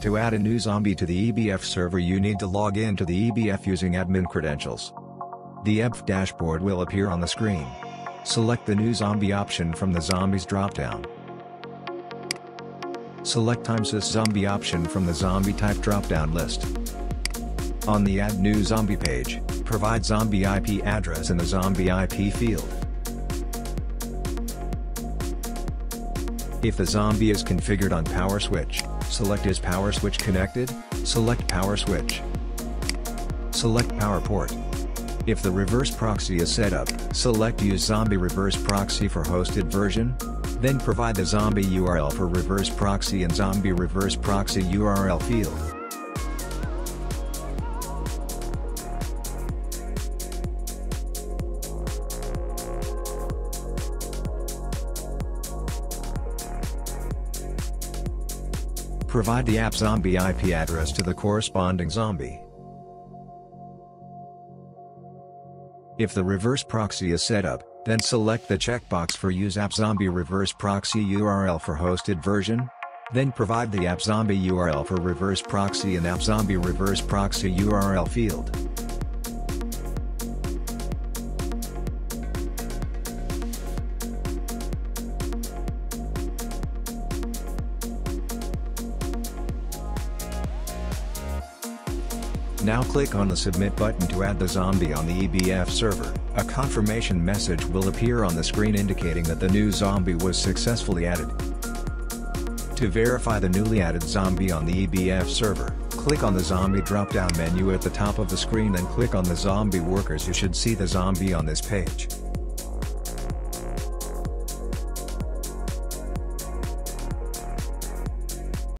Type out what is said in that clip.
To add a new zombie to the EBF server you need to log in to the EBF using admin credentials. The EBF dashboard will appear on the screen. Select the new zombie option from the zombies dropdown. Select TimeSys zombie option from the zombie type dropdown list. On the Add New Zombie page, provide zombie IP address in the zombie IP field. If the zombie is configured on power switch, select Is power switch connected? Select power switch. Select power port. If the reverse proxy is set up, select Use Zombie Reverse Proxy for hosted version. Then provide the zombie URL for reverse proxy and zombie reverse proxy URL field. Provide the app zombie IP address to the corresponding zombie. If the reverse proxy is set up, then select the checkbox for Use App Zombie Reverse Proxy URL for hosted version. Then provide the App Zombie URL for reverse proxy and App Zombie Reverse Proxy URL field. Now click on the Submit button to add the zombie on the EBF server. A confirmation message will appear on the screen indicating that the new zombie was successfully added. To verify the newly added zombie on the EBF server, click on the zombie drop-down menu at the top of the screen and click on the zombie workers you should see the zombie on this page.